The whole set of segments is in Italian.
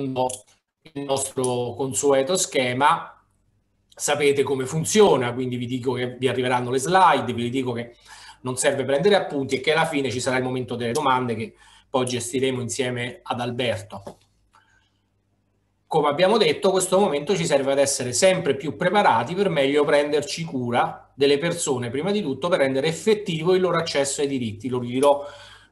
il nostro consueto schema. Sapete come funziona, quindi vi dico che vi arriveranno le slide, vi dico che non serve prendere appunti e che alla fine ci sarà il momento delle domande che poi gestiremo insieme ad Alberto. Come abbiamo detto, questo momento ci serve ad essere sempre più preparati per meglio prenderci cura delle persone, prima di tutto per rendere effettivo il loro accesso ai diritti. Lo dirò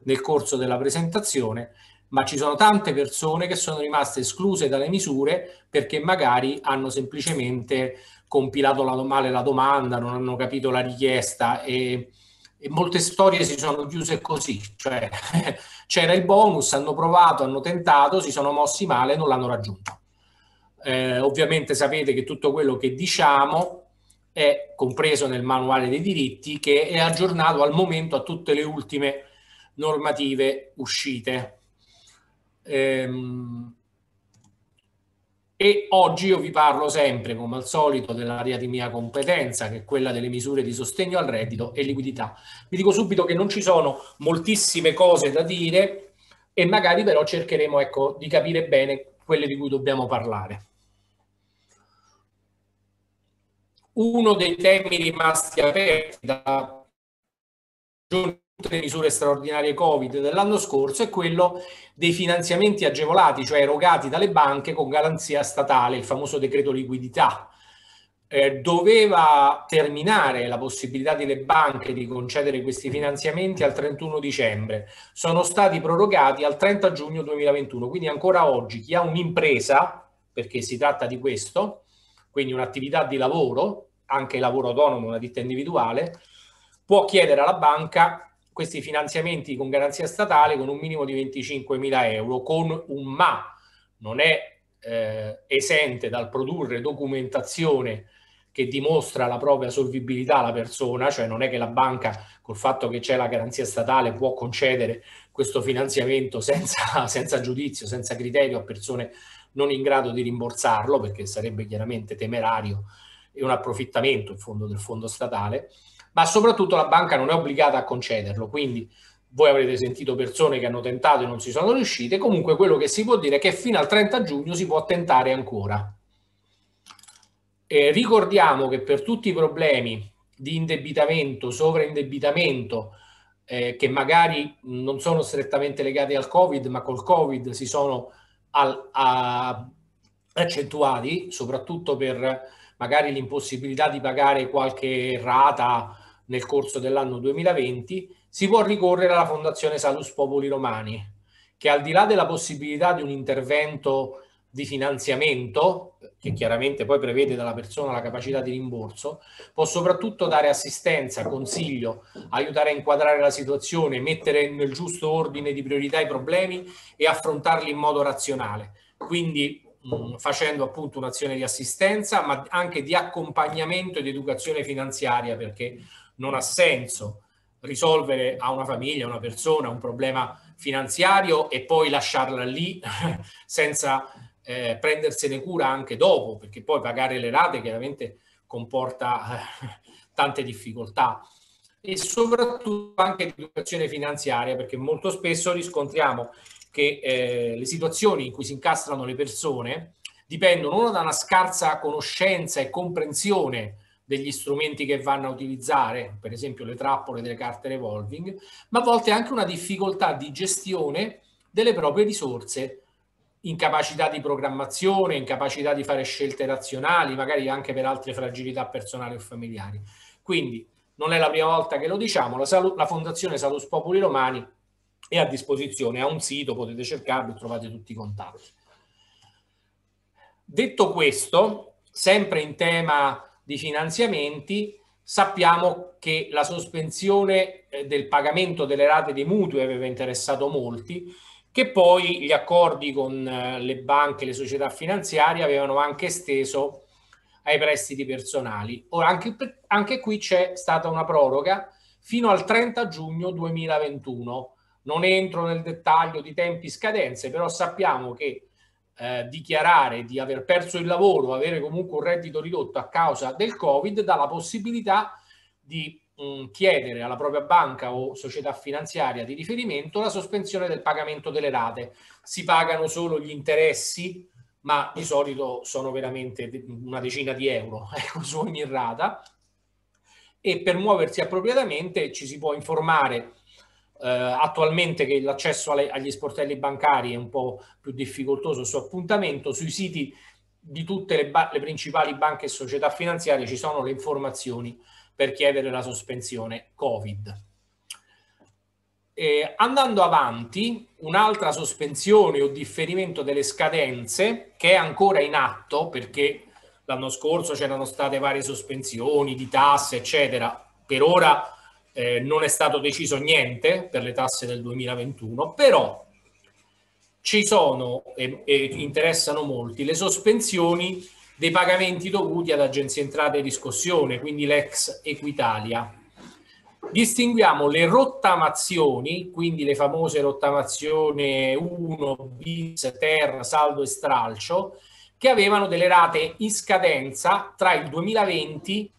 nel corso della presentazione, ma ci sono tante persone che sono rimaste escluse dalle misure perché magari hanno semplicemente compilato la, male la domanda, non hanno capito la richiesta e, e molte storie si sono chiuse così, cioè c'era il bonus, hanno provato, hanno tentato, si sono mossi male e non l'hanno raggiunto. Eh, ovviamente sapete che tutto quello che diciamo è compreso nel manuale dei diritti che è aggiornato al momento a tutte le ultime normative uscite. Ehm, e oggi io vi parlo sempre, come al solito, dell'area di mia competenza, che è quella delle misure di sostegno al reddito e liquidità. Vi dico subito che non ci sono moltissime cose da dire e magari però cercheremo ecco, di capire bene quelle di cui dobbiamo parlare. Uno dei temi rimasti aperti da le misure straordinarie Covid dell'anno scorso è quello dei finanziamenti agevolati, cioè erogati dalle banche con garanzia statale, il famoso decreto liquidità. Eh, doveva terminare la possibilità delle banche di concedere questi finanziamenti al 31 dicembre. Sono stati prorogati al 30 giugno 2021, quindi ancora oggi chi ha un'impresa, perché si tratta di questo, quindi un'attività di lavoro, anche lavoro autonomo, una ditta individuale, può chiedere alla banca questi finanziamenti con garanzia statale con un minimo di 25 mila euro, con un ma, non è eh, esente dal produrre documentazione che dimostra la propria solvibilità alla persona, cioè non è che la banca col fatto che c'è la garanzia statale può concedere questo finanziamento senza, senza giudizio, senza criterio a persone non in grado di rimborsarlo, perché sarebbe chiaramente temerario e un approfittamento in fondo del fondo statale ma soprattutto la banca non è obbligata a concederlo. Quindi voi avrete sentito persone che hanno tentato e non si sono riuscite. Comunque quello che si può dire è che fino al 30 giugno si può tentare ancora. E ricordiamo che per tutti i problemi di indebitamento, sovraindebitamento, eh, che magari non sono strettamente legati al Covid, ma col Covid si sono al, a, accentuati, soprattutto per magari l'impossibilità di pagare qualche rata nel corso dell'anno 2020, si può ricorrere alla Fondazione Salus Popoli Romani, che al di là della possibilità di un intervento di finanziamento, che chiaramente poi prevede dalla persona la capacità di rimborso, può soprattutto dare assistenza, consiglio, aiutare a inquadrare la situazione, mettere nel giusto ordine di priorità i problemi e affrontarli in modo razionale. Quindi mh, facendo appunto un'azione di assistenza, ma anche di accompagnamento ed educazione finanziaria, perché non ha senso risolvere a una famiglia, a una persona un problema finanziario e poi lasciarla lì senza eh, prendersene cura anche dopo, perché poi pagare le rate chiaramente comporta eh, tante difficoltà. E soprattutto anche di educazione finanziaria, perché molto spesso riscontriamo che eh, le situazioni in cui si incastrano le persone dipendono uno da una scarsa conoscenza e comprensione degli strumenti che vanno a utilizzare, per esempio le trappole delle carte revolving, ma a volte anche una difficoltà di gestione delle proprie risorse, incapacità di programmazione, incapacità di fare scelte razionali, magari anche per altre fragilità personali o familiari. Quindi non è la prima volta che lo diciamo, la, Salu- la Fondazione Salus Popoli Romani è a disposizione, ha un sito, potete cercarlo e trovate tutti i contatti. Detto questo, sempre in tema di finanziamenti, sappiamo che la sospensione eh, del pagamento delle rate dei mutui aveva interessato molti, che poi gli accordi con eh, le banche e le società finanziarie avevano anche esteso ai prestiti personali. Ora, anche, anche qui c'è stata una proroga fino al 30 giugno 2021. Non entro nel dettaglio di tempi scadenze, però sappiamo che eh, dichiarare di aver perso il lavoro, avere comunque un reddito ridotto a causa del Covid, dà la possibilità di mh, chiedere alla propria banca o società finanziaria di riferimento la sospensione del pagamento delle rate. Si pagano solo gli interessi, ma di solito sono veramente una decina di euro ecco, su ogni rata. E per muoversi appropriatamente ci si può informare eh, attualmente che l'accesso alle, agli sportelli bancari è un po' più difficoltoso su appuntamento, sui siti di tutte le, le principali banche e società finanziarie ci sono le informazioni per chiedere la sospensione Covid. Eh, andando avanti, un'altra sospensione o differimento delle scadenze che è ancora in atto perché l'anno scorso c'erano state varie sospensioni di tasse, eccetera. Per ora eh, non è stato deciso niente per le tasse del 2021, però ci sono e, e interessano molti le sospensioni dei pagamenti dovuti ad agenzie entrate e riscossione, quindi l'ex Equitalia. Distinguiamo le rottamazioni, quindi le famose rottamazione 1, bis, terra, saldo e stralcio, che avevano delle rate in scadenza tra il 2020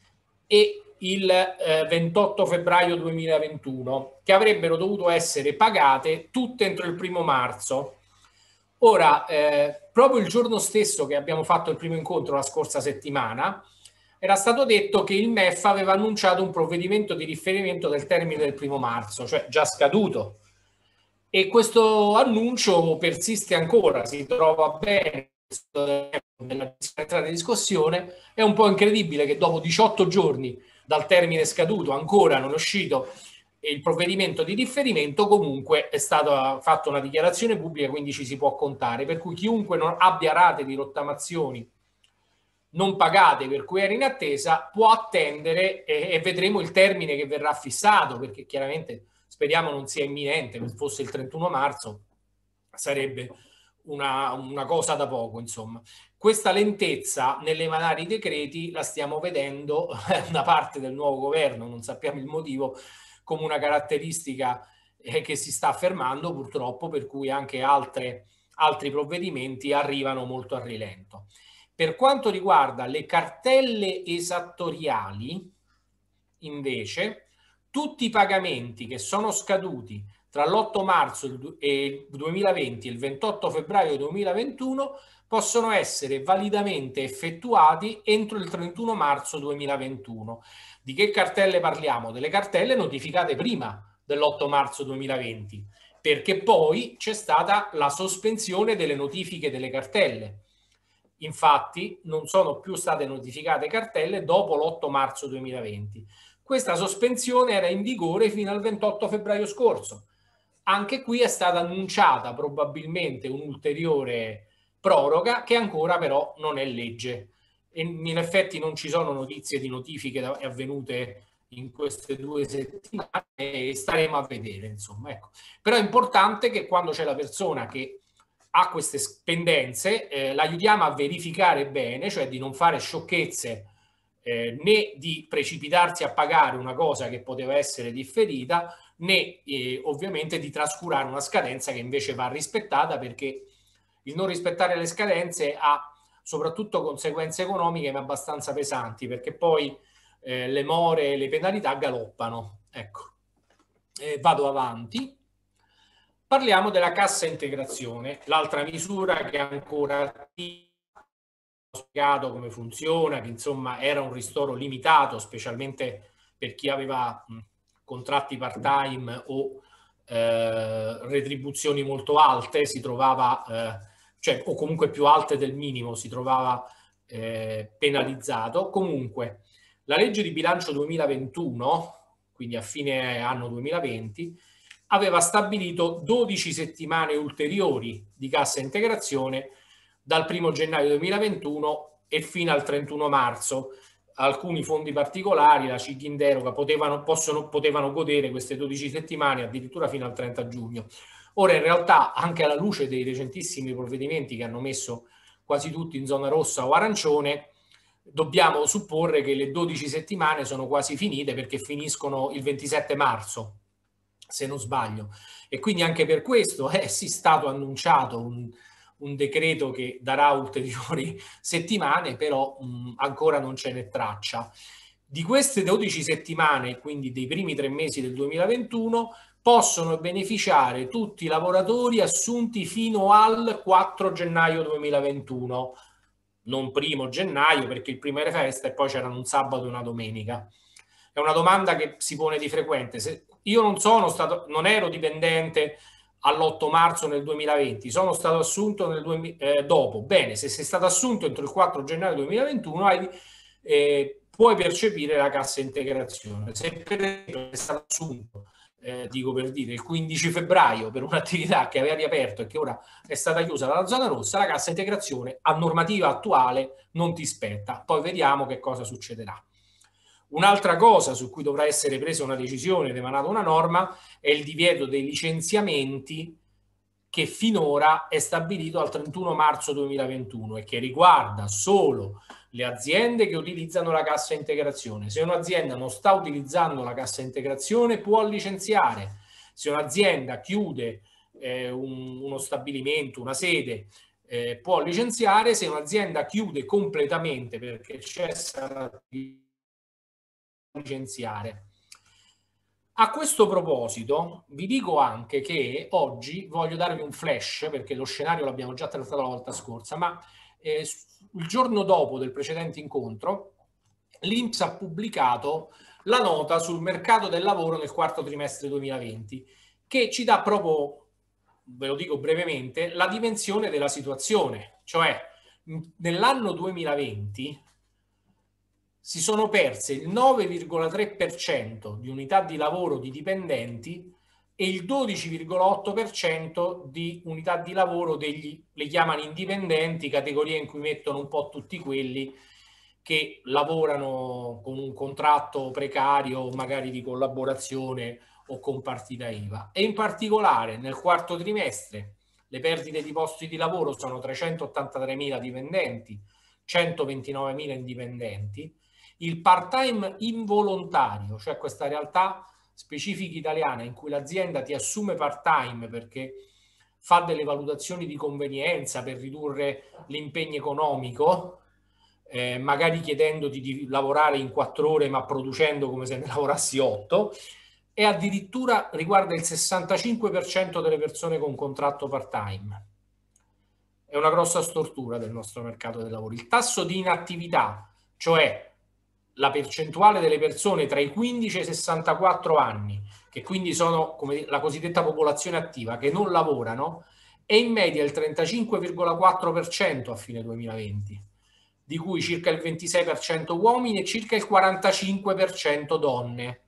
e il eh, 28 febbraio 2021, che avrebbero dovuto essere pagate tutte entro il primo marzo. Ora, eh, proprio il giorno stesso che abbiamo fatto il primo incontro la scorsa settimana, era stato detto che il MEF aveva annunciato un provvedimento di riferimento del termine del primo marzo, cioè già scaduto. E questo annuncio persiste ancora, si trova bene nella discussione. È un po' incredibile che dopo 18 giorni dal termine scaduto, ancora non è uscito il provvedimento di differimento, comunque è stata fatta una dichiarazione pubblica, quindi ci si può contare, per cui chiunque non abbia rate di rottamazioni non pagate per cui era in attesa può attendere e, e vedremo il termine che verrà fissato, perché chiaramente speriamo non sia imminente, se fosse il 31 marzo sarebbe una, una, cosa da poco, insomma. Questa lentezza nell'emanare i decreti la stiamo vedendo da parte del nuovo governo, non sappiamo il motivo, come una caratteristica eh, che si sta affermando purtroppo, per cui anche altre, altri provvedimenti arrivano molto a rilento. Per quanto riguarda le cartelle esattoriali, invece, tutti i pagamenti che sono scaduti tra l'8 marzo 2020 e il 28 febbraio 2021 possono essere validamente effettuati entro il 31 marzo 2021. Di che cartelle parliamo? Delle cartelle notificate prima dell'8 marzo 2020, perché poi c'è stata la sospensione delle notifiche delle cartelle. Infatti non sono più state notificate cartelle dopo l'8 marzo 2020. Questa sospensione era in vigore fino al 28 febbraio scorso anche qui è stata annunciata probabilmente un'ulteriore proroga che ancora però non è legge. E in effetti non ci sono notizie di notifiche avvenute in queste due settimane e staremo a vedere, insomma. Ecco. Però è importante che quando c'è la persona che ha queste pendenze, eh, l'aiutiamo a verificare bene, cioè di non fare sciocchezze eh, né di precipitarsi a pagare una cosa che poteva essere differita, né eh, ovviamente di trascurare una scadenza che invece va rispettata perché il non rispettare le scadenze ha soprattutto conseguenze economiche ma abbastanza pesanti perché poi eh, le more e le penalità galoppano. Ecco, eh, vado avanti. Parliamo della cassa integrazione, l'altra misura che ancora spiegato come funziona, che insomma era un ristoro limitato, specialmente per chi aveva contratti part-time o eh, retribuzioni molto alte, si trovava, eh, cioè, o comunque più alte del minimo, si trovava eh, penalizzato. Comunque, la legge di bilancio 2021, quindi a fine anno 2020, aveva stabilito 12 settimane ulteriori di cassa integrazione dal 1 gennaio 2021 e fino al 31 marzo alcuni fondi particolari, la CIG in deroga, potevano, possono, potevano godere queste 12 settimane addirittura fino al 30 giugno. Ora in realtà anche alla luce dei recentissimi provvedimenti che hanno messo quasi tutti in zona rossa o arancione, dobbiamo supporre che le 12 settimane sono quasi finite perché finiscono il 27 marzo, se non sbaglio. E quindi anche per questo è sì stato annunciato un, un decreto che darà ulteriori settimane, però mh, ancora non ce n'è traccia. Di queste 12 settimane, quindi dei primi tre mesi del 2021, possono beneficiare tutti i lavoratori assunti fino al 4 gennaio 2021, non primo gennaio perché il primo era festa e poi c'erano un sabato e una domenica. È una domanda che si pone di frequente. Se io non sono stato, non ero dipendente all'8 marzo nel 2020, sono stato assunto nel 2000, eh, dopo. Bene, se sei stato assunto entro il 4 gennaio 2021 hai, eh, puoi percepire la cassa integrazione. Se per esempio sei stato assunto eh, dico per dire, il 15 febbraio per un'attività che aveva riaperto e che ora è stata chiusa dalla zona rossa, la cassa integrazione a normativa attuale non ti spetta. Poi vediamo che cosa succederà. Un'altra cosa su cui dovrà essere presa una decisione ed emanata una norma è il divieto dei licenziamenti che finora è stabilito al 31 marzo 2021 e che riguarda solo le aziende che utilizzano la cassa integrazione. Se un'azienda non sta utilizzando la cassa integrazione può licenziare. Se un'azienda chiude eh, un, uno stabilimento, una sede, eh, può licenziare. Se un'azienda chiude completamente perché cessa di licenziare. A questo proposito vi dico anche che oggi voglio darvi un flash perché lo scenario l'abbiamo già trattato la volta scorsa, ma eh, il giorno dopo del precedente incontro, l'Inps ha pubblicato la nota sul mercato del lavoro nel quarto trimestre 2020, che ci dà proprio, ve lo dico brevemente, la dimensione della situazione. Cioè, nell'anno 2020 si sono perse il 9,3% di unità di lavoro di dipendenti e il 12,8% di unità di lavoro degli, le chiamano indipendenti, categoria in cui mettono un po' tutti quelli che lavorano con un contratto precario, magari di collaborazione o con partita IVA. E in particolare nel quarto trimestre le perdite di posti di lavoro sono 383.000 dipendenti, 129.000 indipendenti. Il part-time involontario, cioè questa realtà specifica italiana in cui l'azienda ti assume part-time perché fa delle valutazioni di convenienza per ridurre l'impegno economico, eh, magari chiedendoti di lavorare in quattro ore ma producendo come se ne lavorassi otto, e addirittura riguarda il 65% delle persone con contratto part-time. È una grossa stortura del nostro mercato del lavoro. Il tasso di inattività, cioè la percentuale delle persone tra i 15 e i 64 anni, che quindi sono come la cosiddetta popolazione attiva, che non lavorano, è in media il 35,4% a fine 2020, di cui circa il 26% uomini e circa il 45% donne.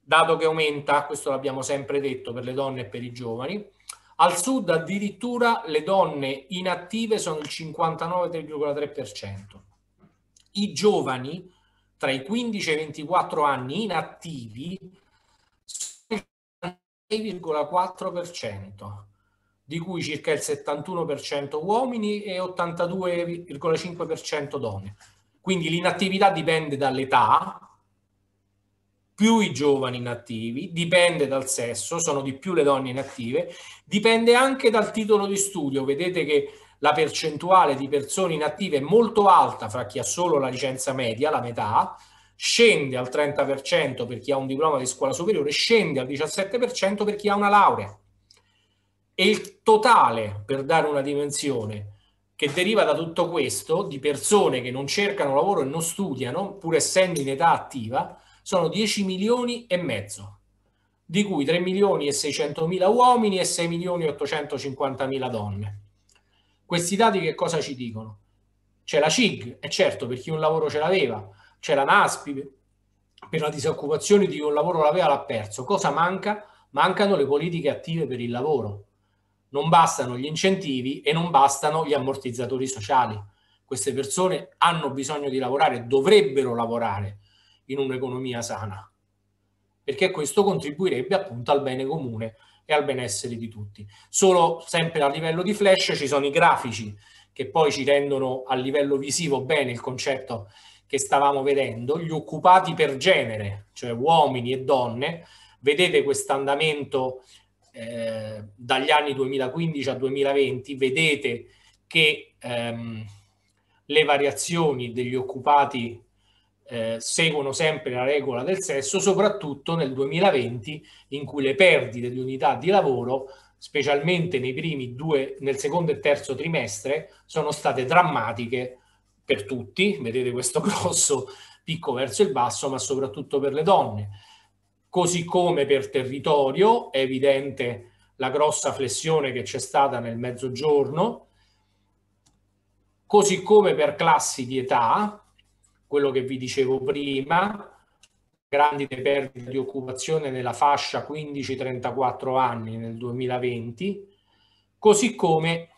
Dato che aumenta, questo l'abbiamo sempre detto per le donne e per i giovani, al sud addirittura le donne inattive sono il 59,3%. I giovani tra i 15 e i 24 anni inattivi sono il 6,4%, di cui circa il 71% uomini e 82,5% donne. Quindi l'inattività dipende dall'età, più i giovani inattivi, dipende dal sesso, sono di più le donne inattive, dipende anche dal titolo di studio. Vedete che la percentuale di persone inattive è molto alta fra chi ha solo la licenza media, la metà, scende al 30% per chi ha un diploma di scuola superiore, scende al 17% per chi ha una laurea. E il totale, per dare una dimensione, che deriva da tutto questo, di persone che non cercano lavoro e non studiano, pur essendo in età attiva, sono 10 milioni e mezzo, di cui 3 milioni e 600 mila uomini e 6 milioni e 850 mila donne. Questi dati che cosa ci dicono? C'è la CIG, e certo per chi un lavoro ce l'aveva, c'è la NASPI, per la disoccupazione di chi un lavoro l'aveva l'ha perso. Cosa manca? Mancano le politiche attive per il lavoro. Non bastano gli incentivi e non bastano gli ammortizzatori sociali. Queste persone hanno bisogno di lavorare, dovrebbero lavorare in un'economia sana, perché questo contribuirebbe appunto al bene comune e al benessere di tutti. Solo sempre a livello di flash ci sono i grafici che poi ci rendono a livello visivo bene il concetto che stavamo vedendo, gli occupati per genere, cioè uomini e donne, vedete questo andamento eh, dagli anni 2015 a 2020, vedete che ehm, le variazioni degli occupati eh, seguono sempre la regola del sesso, soprattutto nel 2020 in cui le perdite di unità di lavoro, specialmente nei primi due, nel secondo e terzo trimestre, sono state drammatiche per tutti, vedete questo grosso picco verso il basso, ma soprattutto per le donne. Così come per territorio è evidente la grossa flessione che c'è stata nel mezzogiorno, così come per classi di età, quello che vi dicevo prima, grandi perdite di occupazione nella fascia 15-34 anni nel 2020, così come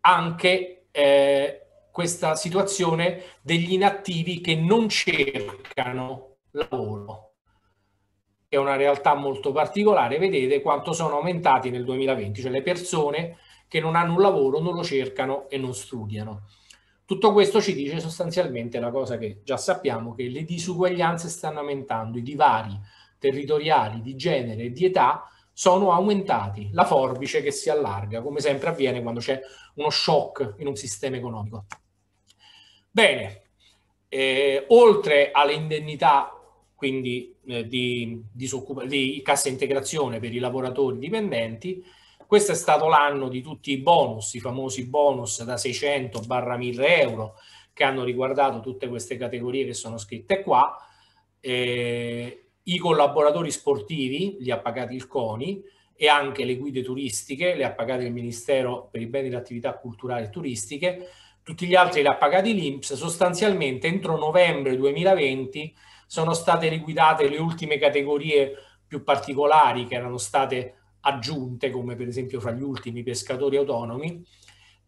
anche eh, questa situazione degli inattivi che non cercano lavoro. È una realtà molto particolare, vedete quanto sono aumentati nel 2020, cioè le persone che non hanno un lavoro, non lo cercano e non studiano. Tutto questo ci dice sostanzialmente la cosa che già sappiamo, che le disuguaglianze stanno aumentando, i divari territoriali di genere e di età sono aumentati, la forbice che si allarga, come sempre avviene quando c'è uno shock in un sistema economico. Bene, eh, oltre alle indennità quindi eh, di, di, di cassa integrazione per i lavoratori dipendenti, questo è stato l'anno di tutti i bonus, i famosi bonus da 600 barra 1000 euro che hanno riguardato tutte queste categorie che sono scritte qua. Eh, I collaboratori sportivi li ha pagati il CONI e anche le guide turistiche le ha pagate il Ministero per i beni e le attività culturali e turistiche. Tutti gli altri li ha pagati l'Inps. Sostanzialmente entro novembre 2020 sono state liquidate le ultime categorie più particolari che erano state aggiunte, come per esempio fra gli ultimi pescatori autonomi,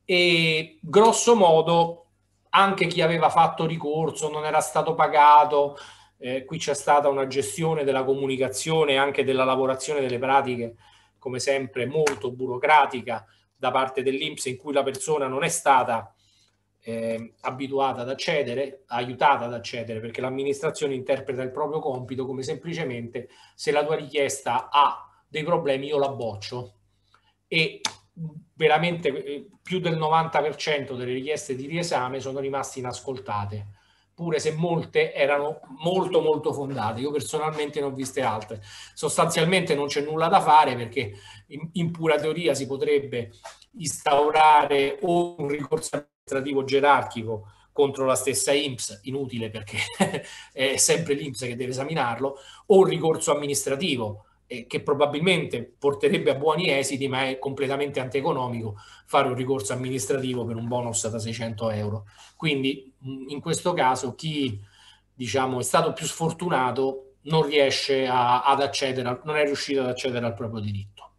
e grosso modo anche chi aveva fatto ricorso non era stato pagato, eh, qui c'è stata una gestione della comunicazione e anche della lavorazione delle pratiche, come sempre molto burocratica da parte dell'Inps in cui la persona non è stata eh, abituata ad accedere, aiutata ad accedere, perché l'amministrazione interpreta il proprio compito come semplicemente se la tua richiesta ha dei problemi io la boccio e veramente eh, più del 90% delle richieste di riesame sono rimaste inascoltate pure se molte erano molto molto fondate. Io personalmente ne ho viste altre. Sostanzialmente non c'è nulla da fare perché in, in pura teoria si potrebbe instaurare o un ricorso amministrativo gerarchico contro la stessa INPS, inutile perché è sempre l'INPS che deve esaminarlo, o un ricorso amministrativo eh, che probabilmente porterebbe a buoni esiti, ma è completamente antieconomico fare un ricorso amministrativo per un bonus da 600 euro. Quindi in questo caso chi diciamo, è stato più sfortunato non riesce a, ad accedere, non è riuscito ad accedere al proprio diritto.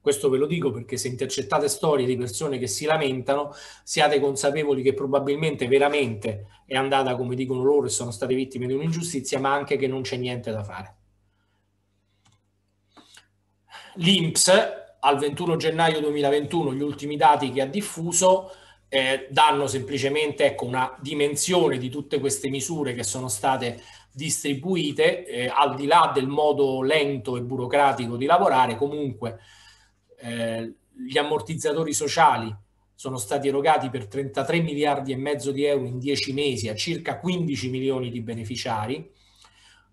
Questo ve lo dico perché se intercettate storie di persone che si lamentano, siate consapevoli che probabilmente veramente è andata come dicono loro e sono state vittime di un'ingiustizia, ma anche che non c'è niente da fare. L'INPS al 21 gennaio 2021, gli ultimi dati che ha diffuso, eh, danno semplicemente ecco, una dimensione di tutte queste misure che sono state distribuite, eh, al di là del modo lento e burocratico di lavorare, comunque eh, gli ammortizzatori sociali sono stati erogati per 33 miliardi e mezzo di euro in 10 mesi a circa 15 milioni di beneficiari,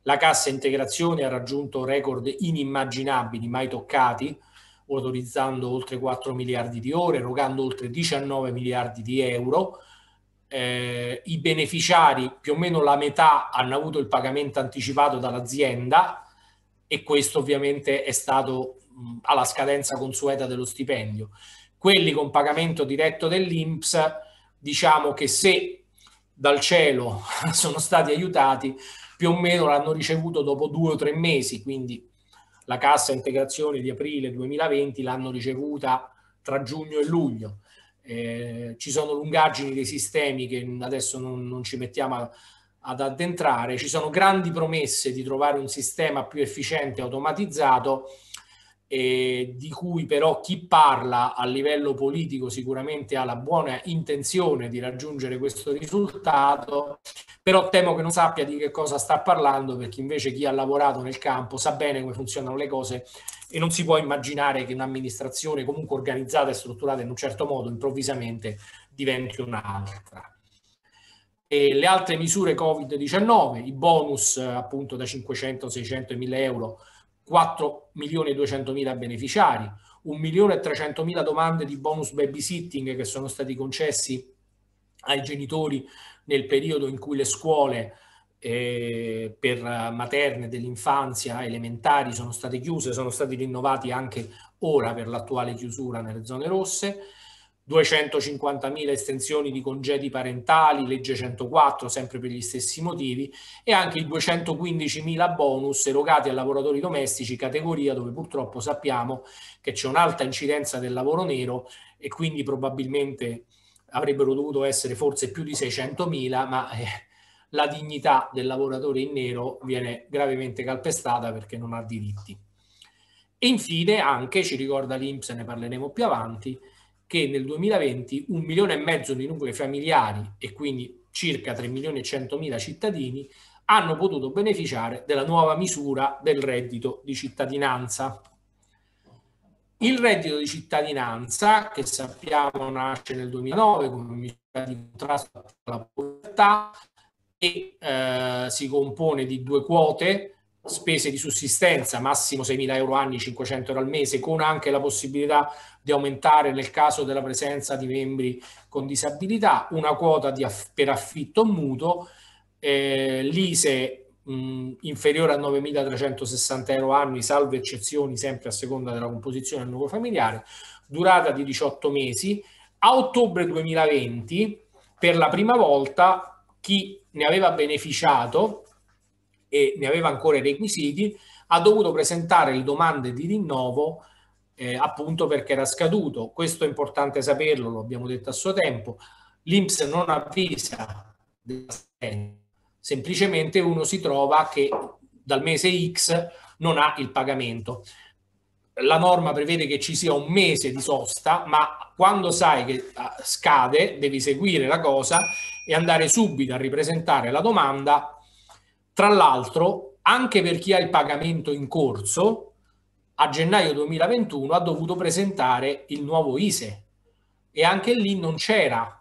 la cassa integrazione ha raggiunto record inimmaginabili, mai toccati, autorizzando oltre 4 miliardi di ore, erogando oltre 19 miliardi di euro. Eh, I beneficiari, più o meno la metà, hanno avuto il pagamento anticipato dall'azienda e questo ovviamente è stato mh, alla scadenza consueta dello stipendio. Quelli con pagamento diretto dell'INPS, diciamo che se dal cielo sono stati aiutati, più o meno l'hanno ricevuto dopo due o tre mesi, quindi la cassa integrazione di aprile 2020 l'hanno ricevuta tra giugno e luglio. Eh, ci sono lungaggini dei sistemi che adesso non, non ci mettiamo a, ad addentrare, ci sono grandi promesse di trovare un sistema più efficiente e automatizzato eh, di cui però chi parla a livello politico sicuramente ha la buona intenzione di raggiungere questo risultato, però temo che non sappia di che cosa sta parlando perché invece chi ha lavorato nel campo sa bene come funzionano le cose e non si può immaginare che un'amministrazione comunque organizzata e strutturata in un certo modo improvvisamente diventi un'altra. E le altre misure Covid-19, i bonus appunto da 500, 600 e 1000 euro, 4 milioni e 200 mila beneficiari, 1 milione e 300 mila domande di bonus babysitting che sono stati concessi ai genitori nel periodo in cui le scuole eh, per materne dell'infanzia elementari sono state chiuse, sono stati rinnovati anche ora per l'attuale chiusura nelle zone rosse 250.000 estensioni di congedi parentali, legge 104, sempre per gli stessi motivi, e anche i 215.000 bonus erogati a lavoratori domestici, categoria dove purtroppo sappiamo che c'è un'alta incidenza del lavoro nero e quindi probabilmente avrebbero dovuto essere forse più di 600.000, ma eh, la dignità del lavoratore in nero viene gravemente calpestata perché non ha diritti. E infine anche, ci ricorda l'Inps, ne parleremo più avanti, che nel 2020 un milione e mezzo di nuclei familiari e quindi circa 3 milioni e 100 mila cittadini hanno potuto beneficiare della nuova misura del reddito di cittadinanza. Il reddito di cittadinanza, che sappiamo nasce nel 2009 come misura di contrasto alla povertà e eh, si compone di due quote, spese di sussistenza, massimo 6.000 euro anni, 500 euro al mese, con anche la possibilità di aumentare nel caso della presenza di membri con disabilità, una quota aff- per affitto mutuo, eh, l'ISE mh, inferiore a 9.360 euro anni, salvo eccezioni sempre a seconda della composizione del nuovo familiare, durata di 18 mesi. A ottobre 2020, per la prima volta, chi ne aveva beneficiato e ne aveva ancora i requisiti, ha dovuto presentare le domande di rinnovo eh, appunto perché era scaduto. Questo è importante saperlo, lo abbiamo detto a suo tempo. L'Inps non avvisa, semplicemente uno si trova che dal mese X non ha il pagamento. La norma prevede che ci sia un mese di sosta, ma quando sai che ah, scade devi seguire la cosa e andare subito a ripresentare la domanda tra l'altro, anche per chi ha il pagamento in corso, a gennaio 2021 ha dovuto presentare il nuovo ISE e anche lì non c'era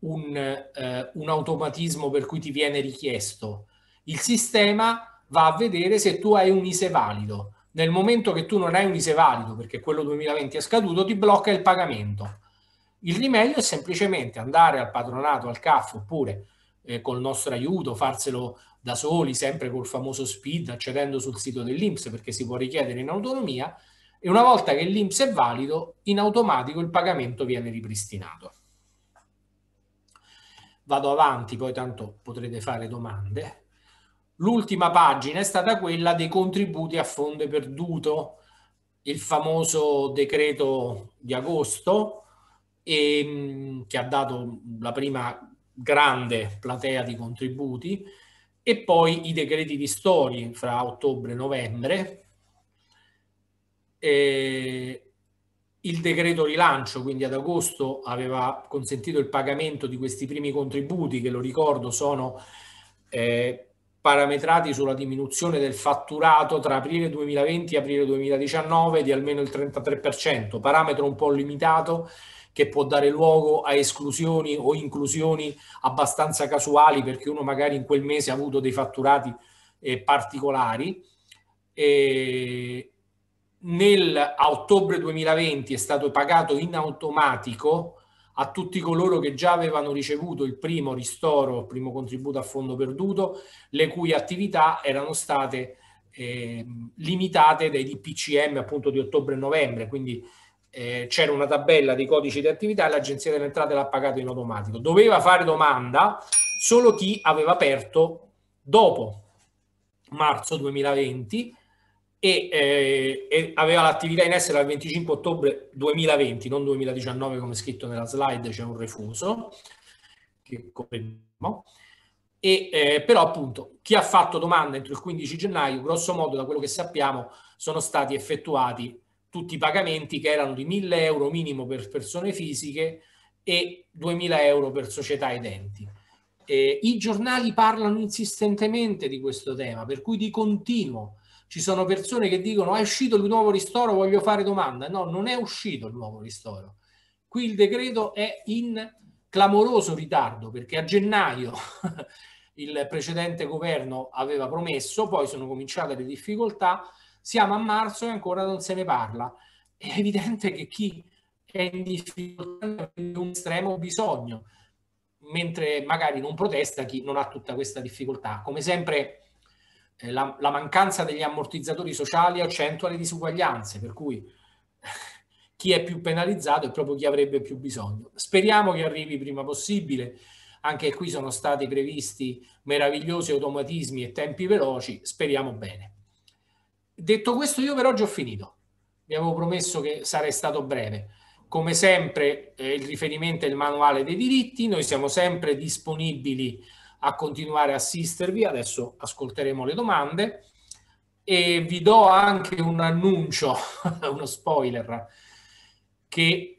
un, eh, un automatismo per cui ti viene richiesto. Il sistema va a vedere se tu hai un ISE valido. Nel momento che tu non hai un ISE valido, perché quello 2020 è scaduto, ti blocca il pagamento. Il rimedio è semplicemente andare al patronato, al CAF, oppure eh, col nostro aiuto, farselo da soli, sempre col famoso SPID, accedendo sul sito dell'Inps perché si può richiedere in autonomia e una volta che l'Inps è valido, in automatico il pagamento viene ripristinato. Vado avanti, poi tanto potrete fare domande. L'ultima pagina è stata quella dei contributi a fondo perduto, il famoso decreto di agosto, e, ehm, che ha dato la prima grande platea di contributi e poi i decreti di stori fra ottobre e novembre, e il decreto rilancio, quindi ad agosto, aveva consentito il pagamento di questi primi contributi che, lo ricordo, sono eh, parametrati sulla diminuzione del fatturato tra aprile 2020 e aprile 2019 di almeno il 33%, parametro un po' limitato che può dare luogo a esclusioni o inclusioni abbastanza casuali perché uno magari in quel mese ha avuto dei fatturati eh, particolari. E nel ottobre 2020 è stato pagato in automatico a tutti coloro che già avevano ricevuto il primo ristoro, il primo contributo a fondo perduto, le cui attività erano state eh, limitate dai DPCM appunto di ottobre e novembre, quindi eh, c'era una tabella dei codici di attività e l'agenzia delle entrate l'ha pagato in automatico. Doveva fare domanda solo chi aveva aperto dopo marzo 2020 e, eh, e aveva l'attività in essere dal 25 ottobre 2020, non 2019 come scritto nella slide, c'è un refuso che copriamo. E, eh, però appunto chi ha fatto domanda entro il 15 gennaio, grosso modo da quello che sappiamo, sono stati effettuati tutti i pagamenti che erano di 1000 euro minimo per persone fisiche e 2000 euro per società ed enti. Eh, I giornali parlano insistentemente di questo tema, per cui di continuo ci sono persone che dicono è uscito il nuovo ristoro, voglio fare domanda. No, non è uscito il nuovo ristoro. Qui il decreto è in clamoroso ritardo perché a gennaio il precedente governo aveva promesso, poi sono cominciate le difficoltà, siamo a marzo e ancora non se ne parla. È evidente che chi è in difficoltà ha un estremo bisogno, mentre magari non protesta chi non ha tutta questa difficoltà. Come sempre eh, la, la, mancanza degli ammortizzatori sociali accentua le disuguaglianze, per cui chi è più penalizzato è proprio chi avrebbe più bisogno. Speriamo che arrivi prima possibile anche qui sono stati previsti meravigliosi automatismi e tempi veloci, speriamo bene. Detto questo, io per oggi ho finito. Vi avevo promesso che sarei stato breve. Come sempre, eh, il riferimento è il manuale dei diritti. Noi siamo sempre disponibili a continuare a assistervi. Adesso ascolteremo le domande e vi do anche un annuncio, uno spoiler, che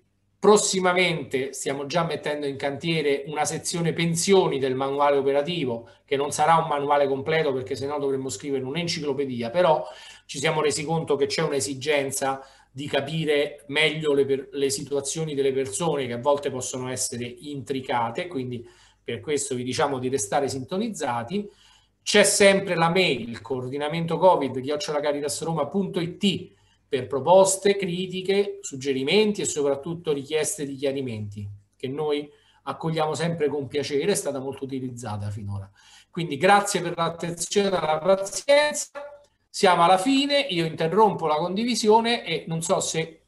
Prossimamente stiamo già mettendo in cantiere una sezione pensioni del manuale operativo, che non sarà un manuale completo perché sennò dovremmo scrivere un'enciclopedia, però ci siamo resi conto che c'è un'esigenza di capire meglio le, le situazioni delle persone che a volte possono essere intricate, quindi per questo vi diciamo di restare sintonizzati. C'è sempre la mail coordinamento covid chiocciolacaritasroma.it per proposte, critiche, suggerimenti e soprattutto richieste di chiarimenti che noi accogliamo sempre con piacere, è stata molto utilizzata finora. Quindi grazie per l'attenzione e la pazienza. Siamo alla fine, io interrompo la condivisione e non so se